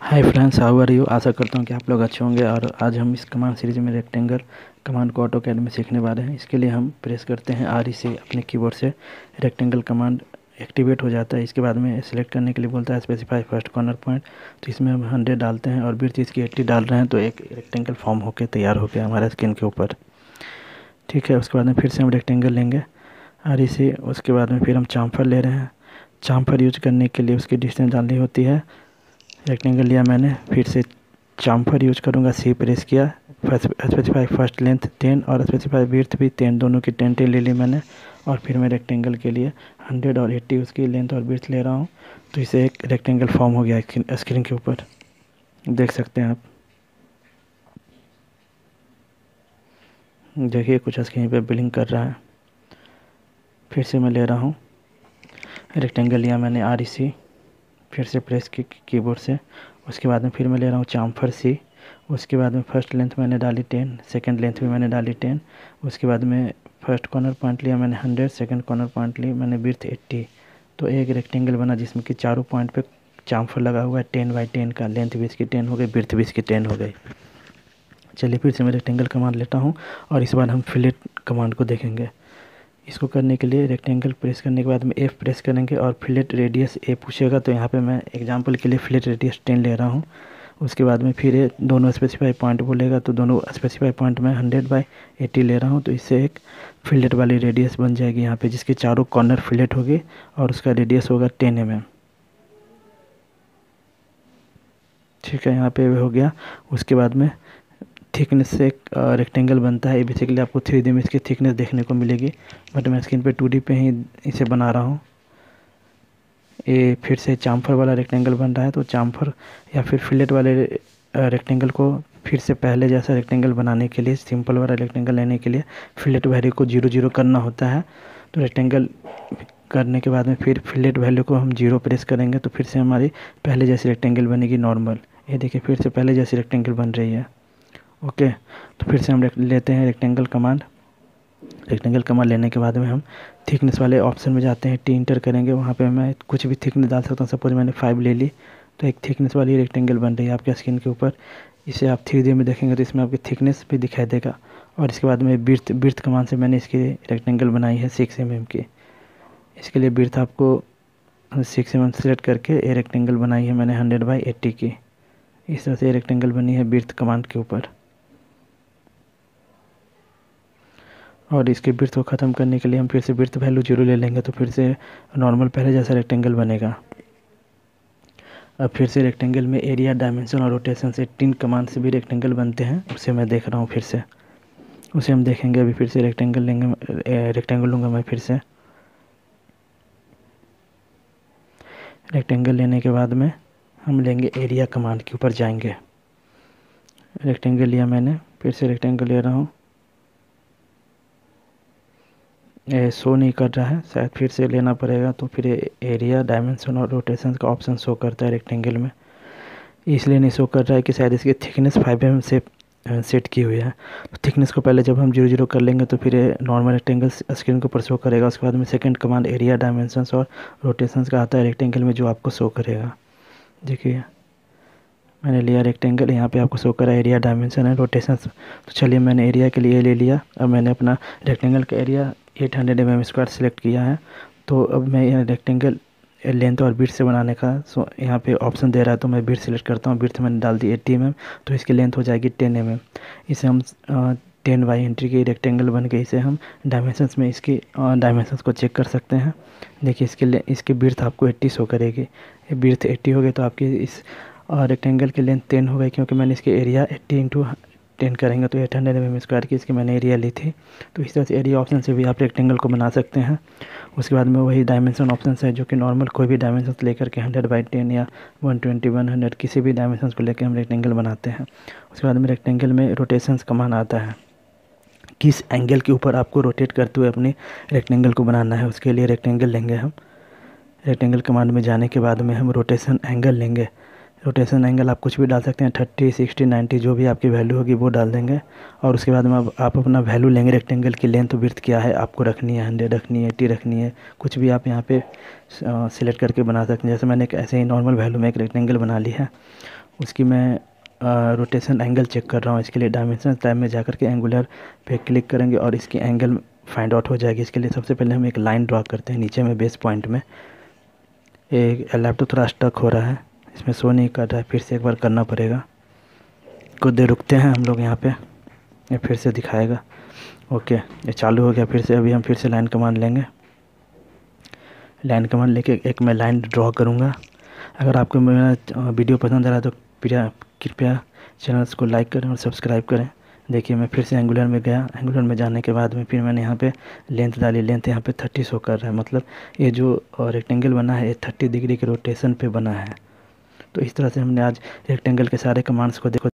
Hi friends how are you आशा करता हूँ कि आप लोग अच्छे होंगे और आज हम इस कमांड सीरीज़ में रेक्टेंगल कमांड को ऑटो कैड में सीखने वाले हैं। इसके लिए हम प्रेस करते हैं आर से अपने कीबोर्ड से। रेक्टेंगल कमांड एक्टिवेट हो जाता है। इसके बाद में सेलेक्ट करने के लिए बोलता है स्पेसिफाई फ़र्स्ट कॉर्नर पॉइंट तो इसमें हम हंड्रेड डालते हैं और बिर्थ इसकी एट्टी डाल रहे हैं तो एक रेक्टेंगल फॉर्म होकर तैयार हो गया हमारा स्क्रीन के ऊपर। ठीक है, उसके बाद में फिर से हम रेक्टेंगल लेंगे आर से। उसके बाद में फिर हम चाम्फर ले रहे हैं। चाम्फर यूज़ करने के लिए उसकी डिस्टेंस डालनी होती है। रेक्टेंगल लिया मैंने फिर से चाम्फर यूज़ करूँगा सी प्रेस किया। स्पेसिफाई फ़र्स्ट लेंथ टेन और स्पेसिफाई विर्थ भी टेन दोनों की टेन टेन ले ली मैंने। और फिर मैं रेक्टेंगल के लिए हंड्रेड और एट्टी उसकी लेंथ और विर्थ ले रहा हूँ। तो इसे एक रेक्टेंगल फॉर्म हो गया स्क्रीन के ऊपर। देख सकते हैं आप। देखिए, कुछ स्क्रीन पे बिलिंग कर रहा है। फिर से मैं ले रहा हूँ। रेक्टेंगल लिया मैंने आर सी फिर से प्रेस की कीबोर्ड से। उसके बाद में फिर मैं ले रहा हूँ चाम्फर सी उसके बाद में फ़र्स्ट लेंथ मैंने डाली टेन सेकंड लेंथ भी मैंने डाली टेन उसके बाद में फ़र्स्ट कॉर्नर पॉइंट लिया मैंने हंड्रेड सेकंड कॉर्नर पॉइंट ली मैंने बिर्थ एट्टी तो एक रेक्टेंगल बना जिसमें कि चारों पॉइंट पे चाम्फर लगा हुआ है टेन बाई टेन का। लेंथ भी इसकी टेन हो गई बिर्थ भी इसकी टेन हो गई। चलिए फिर से मैं रेक्टेंगल कमांड लेता हूँ और इस बार हम फिलेट कमांड को देखेंगे। इसको करने के लिए रेक्टेंगल प्रेस करने के बाद में एफ़ प्रेस करेंगे और फ्लेट रेडियस ए पूछेगा तो यहाँ पे मैं एग्जांपल के लिए फ्लेट रेडियस टेन ले रहा हूँ। उसके बाद में फिर दोनों स्पेसिफाई पॉइंट बोलेगा तो दोनों स्पेसिफाई पॉइंट में हंड्रेड बाई एटी ले रहा हूँ तो इससे एक फिलेट वाली रेडियस बन जाएगी यहाँ पर जिसके चारों कॉर्नर फिलेट होगी और उसका रेडियस होगा टेन एम ठीक है, यहाँ पे हो गया। उसके बाद में थिकनेस से एक रेक्टेंगल बनता है। बेसिकली आपको थ्री डी में इसकी थिकनेस देखने को मिलेगी। बट मैं स्क्रीन पे टू डी पे ही इसे बना रहा हूँ। ये फिर से चाम्फर वाला रेक्टेंगल बन रहा है तो चाम्फर या फिर फिलेट वाले रेक्टेंगल को फिर से पहले जैसा रेक्टेंगल बनाने के लिए सिंपल वाला रेक्टेंगल लेने के लिए फिलेट वैल्यू को ज़ीरो ज़ीरो करना होता है। तो रेक्टेंगल करने के बाद में फिर फिलेट वैल्यू को हम ज़ीरो प्रेस करेंगे तो फिर से हमारी पहले जैसी रेक्टेंगल बनेगी नॉर्मल ये देखिए, फिर से पहले जैसी रेक्टेंगल बन रही है। ओके तो फिर से हम लेते हैं रेक्टेंगल कमांड रेक्टेंगल कमांड लेने के बाद में हम थिकनेस वाले ऑप्शन में जाते हैं टी इंटर करेंगे। वहाँ पे मैं कुछ भी थिकनेस डाल सकता हूँ। सपोज़ मैंने फाइव ले ली तो एक थिकनेस वाली रेक्टेंगल बन रही है आपके स्क्रीन के ऊपर। इसे आप थ्री डी में देखेंगे तो इसमें आपकी थिकनेस भी दिखाई देगा। और इसके बाद में बिर्थ बिर्थ कमान से मैंने इसकी रेक्टेंगल बनाई है सिक्स एम एम की। इसके लिए बिर्थ आपको सिक्स एम एम सेलेक्ट करके ए रेक्टेंगल बनाई है मैंने हंड्रेड बाई एट्टी की। इस तरह से रेक्टेंगल बनी है बिर्थ कमांड के ऊपर। और इसके बिर्थ को ख़त्म करने के लिए हम फिर से बिर्थ वैल्यू ज़ीरो ले लेंगे तो फिर से नॉर्मल पहले जैसा रेक्टेंगल बनेगा। अब फिर से रेक्टेंगल में एरिया डायमेंशन और रोटेशन से तीन कमांड से भी रेक्टेंगल बनते हैं, उसे मैं देख रहा हूँ फिर से। उसे हम देखेंगे, अभी फिर से रेक्टेंगल लेंगे रेक्टेंगल लूँगा मैं फिर से। रेक्टेंगल लेने के बाद में हम लेंगे एरिया कमांड के ऊपर जाएँगे। रेक्टेंगल लिया मैंने, फिर से रेक्टेंगल ले रहा हूँ। शो नहीं कर रहा है, शायद फिर से लेना पड़ेगा तो फिर एरिया डायमेंशन और रोटेशन का ऑप्शन शो करता है रेक्टेंगल में। इसलिए नहीं शो कर रहा है कि शायद इसकी थिकनेस फाइव एम से सेट की हुई है। तो थिकनेस को पहले जब हम ज़ीरो ज़ीरो कर लेंगे तो फिर नॉर्मल रेक्टेंगल स्क्रीन के ऊपर शो करेगा। उसके बाद में सेकंड कमांड एरिया डायमेंशन और रोटेशन का आता है रेक्टेंगल में जो आपको शो करेगा। देखिए, मैंने लिया रेक्टेंगल यहाँ पे आपको शो करा एरिया डायमेंशन है रोटेशन तो चलिए, मैंने एरिया के लिए ले लिया। अब मैंने अपना रेक्टेंगल का area eight hundred M M square select किया है। तो अब मैं यहाँ रेक्टेंगल लेंथ और बिट से बनाने का सो यहाँ पे ऑप्शन दे रहा है तो मैं बिट सेलेक्ट करता हूँ। बिट मैंने डाल दी एट्टी एम तो इसकी लेंथ हो जाएगी टेन एम इसे हम टेन बाई एंट्री की रेक्टेंगल बन के इसे हम डायमेंशंस में इसकी डायमेंशंस को चेक कर सकते हैं। देखिए, इसके इसकी बिर्थ आपको एट्टी शो करेगी। बिर्थ एट्टी हो गई तो आपकी इस रेक्टेंगल की लेंथ टेन हो गई, क्योंकि मैंने इसके एरिया एट्टी इंटू टेन करेंगे तो एट हंड्रेड एम स्क्वायर की इसकी मैंने एरिया ली थी। तो इस तरह से एरिया ऑप्शन से भी आप रेक्टेंगल को बना सकते हैं। उसके बाद में वही डायमेंशन ऑप्शन है, जो कि नॉर्मल कोई भी डायमेंशन लेकर के हंड्रेड बाई टेन या वन ट्वेंटी वन हंड्रेड किसी भी डायमेंशन को लेकर हम रेक्टेंगल बनाते हैं। उसके बाद में रेक्टेंगल में रोटेशंस कमान आता है। किस एंगल के ऊपर आपको रोटेट करते हुए अपनी रेक्टेंगल को बनाना है, उसके लिए रेक्टेंगल लेंगे हम। रेक्टेंगल कमांड में जाने के बाद में हम रोटेशन एंगल लेंगे। रोटेशन एंगल आप कुछ भी डाल सकते हैं थर्टी सिक्सटी नाइन्टी जो भी आपकी वैल्यू होगी वो डाल देंगे। और उसके बाद में आप अपना वैल्यू लेंगे रेक्टेंगल की लेंथ विर्थ क्या है, आपको रखनी है हंड्रेड रखनी है एट्टी रखनी है, कुछ भी आप यहाँ पे सिलेक्ट करके बना सकते हैं। जैसे मैंने एक ऐसे ही नॉर्मल वैल्यू में एक रेक्टेंगल बना ली है, उसकी मैं रोटेशन एंगल चेक कर रहा हूँ। इसके लिए डायमेंशन टैब में जा करके एंगुलर पे क्लिक करेंगे और इसकी एंगल फाइंड आउट हो जाएगी। इसके लिए सबसे पहले हम एक लाइन ड्रा करते हैं नीचे में बेस पॉइंट में। एक लैपटॉप थोड़ा स्टक हो रहा है। इसमें शो नहीं कर रहा है फिर से एक बार करना पड़ेगा। कुछ देर रुकते हैं हम लोग यहाँ पे, ये फिर से दिखाएगा। ओके, ये चालू हो गया, फिर से अभी हम फिर से लाइन कमांड लेंगे। लाइन कमांड लेके एक मैं लाइन ड्रॉ करूँगा। अगर आपको मेरा वीडियो पसंद आ रहा है तो कृपया कृपया चैनल्स को लाइक करें और सब्सक्राइब करें। देखिए, मैं फिर से एंगुलर में गया। एंगुलर में जाने के बाद में फिर मैंने यहाँ पे लेंथ डाली। लेंथ यहाँ पे थर्टी शो कर रहा है। मतलब ये जो रेक्टेंगल बना है, ये थर्टी डिग्री के रोटेशन पे बना है। तो इस तरह से हमने आज रेक्टेंगल के सारे कमांड्स को देखो।